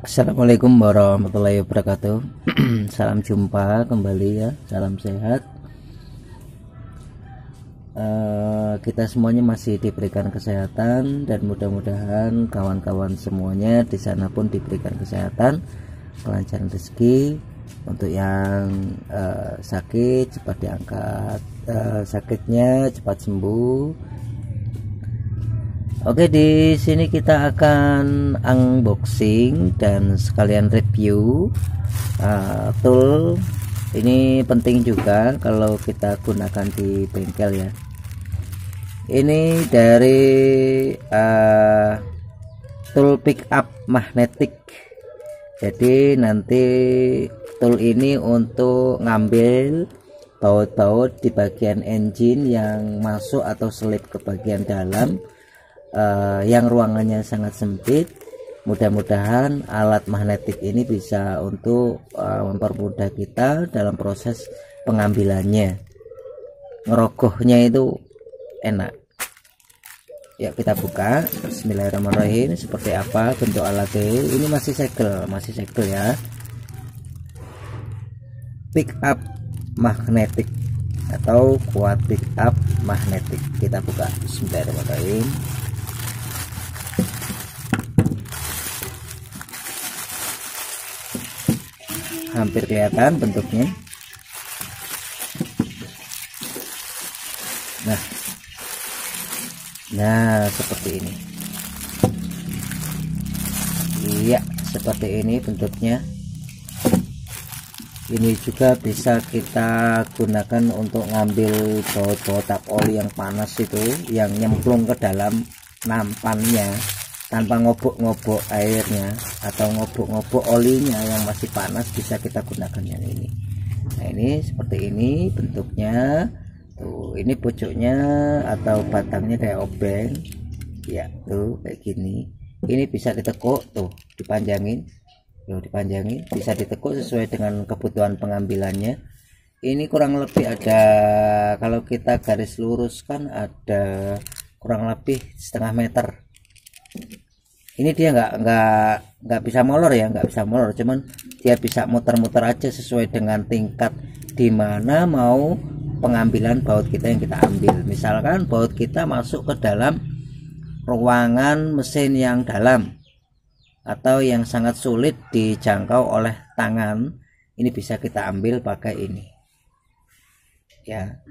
Assalamualaikum warahmatullahi wabarakatuh. Salam jumpa kembali ya. Salam sehat. Uh, Kita semuanya masih diberikan kesehatan Dan mudah-mudahan kawan-kawan semuanya di sana pun diberikan kesehatan Kelancaran rezeki Untuk yang uh, sakit cepat diangkat uh, Sakitnya cepat sembuh Oke di sini kita akan unboxing dan sekalian review uh, tool. Ini penting juga kalau kita gunakan di bengkel ya. Ini dari uh, tool pickup magnetic jadi nanti tool ini untuk ngambil baut-baut di bagian engine yang masuk atau selip ke bagian dalam uh, yang ruangannya sangat sempit mudah-mudahan alat magnetik ini bisa untuk uh, mempermudah kita dalam proses pengambilannya. Ngerogohnya itu enak. Ya kita buka. Bismillahirrahmanirrahim. Seperti apa bentuk alatnya? Ini masih segel masih segel ya. Pick up magnetik atau kuat pick up magnetik kita buka. Bismillahirrahmanirrahim hampir kelihatan bentuknya. Nah. Nah seperti ini. Iya seperti ini bentuknya. Ini juga bisa kita gunakan untuk ngambil baut-baut tap oli yang panas itu yang nyemplung ke dalam nampannya tanpa ngobok-ngobok airnya atau ngobok-ngobok olinya yang masih panas bisa kita gunakan yang ini. Nah ini seperti ini bentuknya. Tuh ini pucuknya atau batangnya kayak obeng. Ya tuh kayak gini. Ini bisa ditekuk tuh dipanjangin. Tuh dipanjangin. Bisa ditekuk sesuai dengan kebutuhan pengambilannya. Ini kurang lebih ada kalau kita garis lurus kan ada kurang lebih setengah meter ini dia nggak nggak nggak bisa molor ya nggak bisa molor. Cuman dia bisa muter-muter aja sesuai dengan tingkat di mana mau pengambilan baut kita yang kita ambil. Misalkan baut kita masuk ke dalam ruangan mesin yang dalam atau yang sangat sulit dijangkau oleh tangan ini bisa kita ambil pakai ini. Ya.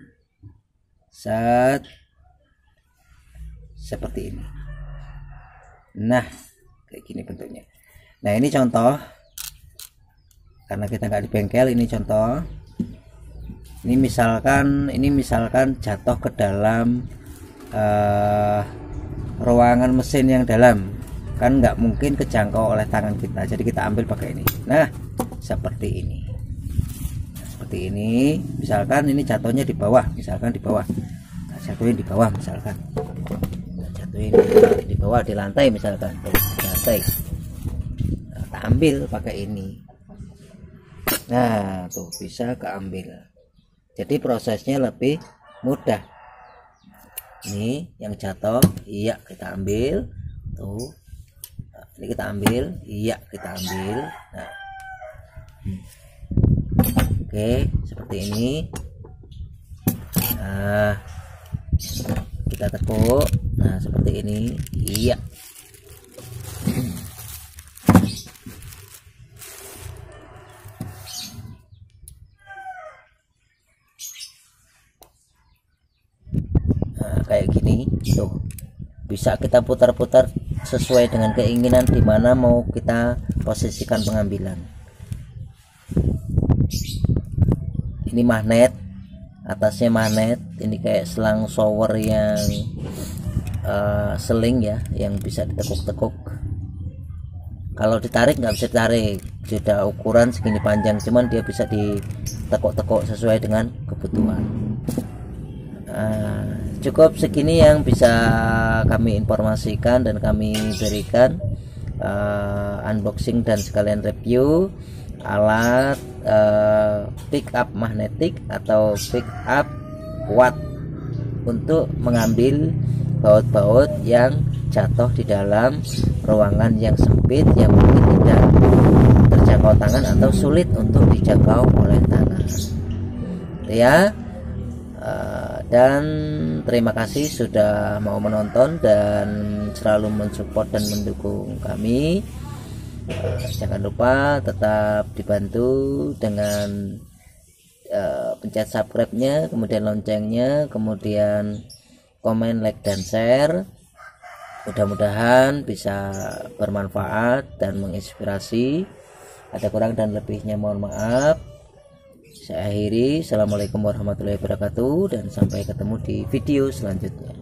Set. Seperti ini nah kayak gini bentuknya. Nah ini contoh. Karena kita nggak di bengkel ini contoh. Ini misalkan ini misalkan jatuh ke dalam uh, ruangan mesin yang dalam. Kan nggak mungkin kejangkau oleh tangan kita jadi kita ambil pakai ini. Nah seperti ini. Nah, seperti ini. Misalkan ini jatuhnya di bawah misalkan di bawah. Nah, jatuhin di bawah misalkan ini di bawah di lantai misalkan. Di lantai. Nah, tak ambil pakai ini. Nah tuh bisa keambil. Jadi prosesnya lebih mudah. Ini yang jatuh iya kita ambil. Tuh. Ini kita ambil iya kita ambil. Nah. Oke seperti ini. Nah kita tekuk. Nah seperti ini. Iya. Nah kayak gini. Tuh. Bisa kita putar-putar sesuai dengan keinginan di mana mau kita posisikan pengambilan. Ini magnet atasnya magnet ini kayak selang shower yang uh, seling ya yang bisa ditekuk-tekuk. Kalau ditarik nggak bisa ditarik. Sudah ukuran segini panjang cuman dia bisa ditekuk-tekuk sesuai dengan kebutuhan. Uh, cukup segini yang bisa kami informasikan dan kami berikan. Uh, unboxing dan sekalian review alat uh, pick up magnetik atau pick up watt untuk mengambil baut-baut yang jatuh di dalam ruangan yang sempit yang mungkin tidak dijangkau tangan atau sulit untuk dijangkau oleh tangan ya uh, dan terima kasih sudah mau menonton dan selalu mensupport dan mendukung kami. Uh, jangan lupa tetap dibantu dengan pencet subscribe-nya kemudian loncengnya kemudian komen like dan share. Mudah-mudahan bisa bermanfaat dan menginspirasi. Ada kurang dan lebihnya mohon maaf. Saya akhiri. Assalamualaikum warahmatullahi wabarakatuh dan sampai ketemu di video selanjutnya